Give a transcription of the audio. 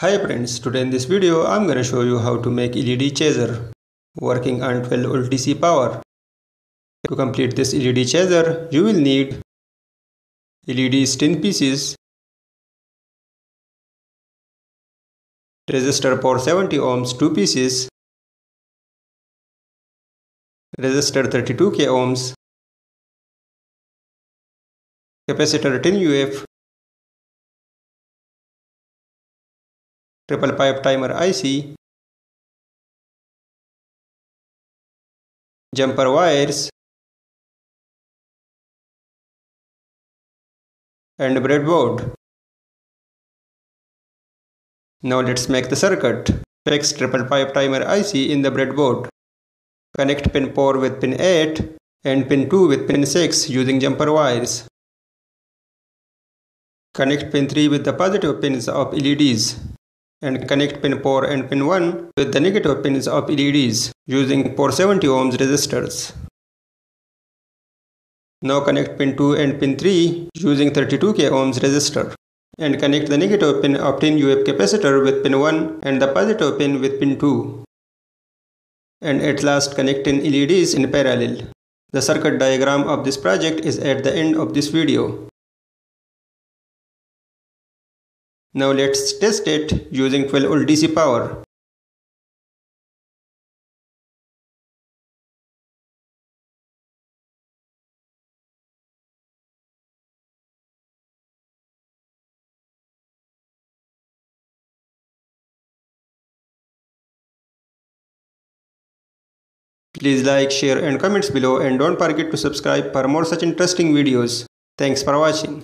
Hi friends, today in this video I'm gonna show you how to make LED chaser working on 12 volt DC power. To complete this LED chaser, you will need LEDs 10 pieces, resistor for 70 ohms 2 pieces, resistor 32k ohms, capacitor 10 UF triple five timer IC, jumper wires, and breadboard. Now let's make the circuit. Fix triple five timer IC in the breadboard. Connect pin 4 with pin 8 and pin 2 with pin 6 using jumper wires. Connect pin 3 with the positive pins of LEDs and connect pin 4 and pin 1 with the negative pins of LEDs using 470 ohms resistors. Now connect pin 2 and pin 3 using 32k ohms resistor and connect the negative pin of 10 UF capacitor with pin 1 and the positive pin with pin 2. And at last connect 10 LEDs in parallel. The circuit diagram of this project is at the end of this video. Now let's test it using 12 volt DC power. Please like, share and comments below and don't forget to subscribe for more such interesting videos. Thanks for watching.